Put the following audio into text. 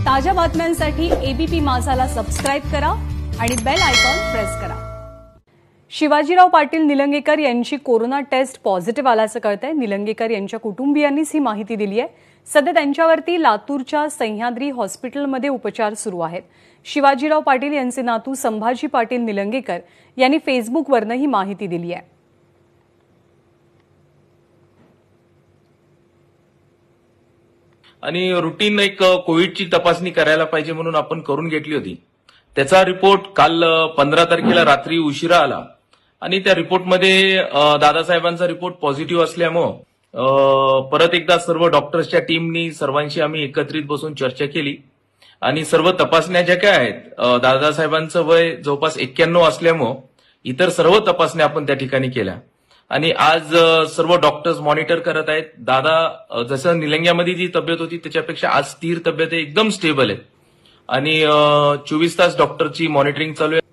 ताज्या बातम्यांसाठी ABP माझाला subscribe करा आणि बेल आयकॉन प्रेस करा. शिवाजीराव पाटील निलंगेकर यांची कोरोना टेस्ट पॉझिटिव्ह आल्याचं कळतंय. निलंगेकर यांच्या कुटुंबियांनीच ही माहिती दिली आहे. सध्या त्यांच्यावरती लातूरच्या सह्याद्री हॉस्पिटलमध्ये उपचार सुरू आहेत. शिवाजीराव पाटील यांचे नातू संभाजी पाटील निलंगेकर यांनी फेसबुकवरनं ही माहिती दिली आहे. आणि रुटीन एक कोविडची तपासणी करायला पाहिजे म्हणून आपण करून घेतली होती. त्याचा रिपोर्ट काल पंधरा तारखेला रात्री उशिरा आला. आणि त्या रिपोर्टमध्ये दादासाहेबांचा रिपोर्ट पॉझिटिव्ह असल्यामुळं परत एकदा सर्व डॉक्टर्सच्या टीमनी सर्वांशी आम्ही एकत्रित बसून चर्चा केली. आणि सर्व तपासण्या ज्या काय आहेत दादासाहेबांचं वय जवळपास एक्क्याण्णव असल्यामुळं इतर सर्व तपासण्या आपण त्या ठिकाणी केल्या. आणि आज सर्व डॉक्टर्स मॉनिटर करत आहेत. दादा जसं निलंग्यामध्ये जी तब्येत होती त्याच्यापेक्षा आज स्थिर तब्येत एकदम स्टेबल आहे. आणि चोवीस तास डॉक्टरची मॉनिटरिंग चालू आहे.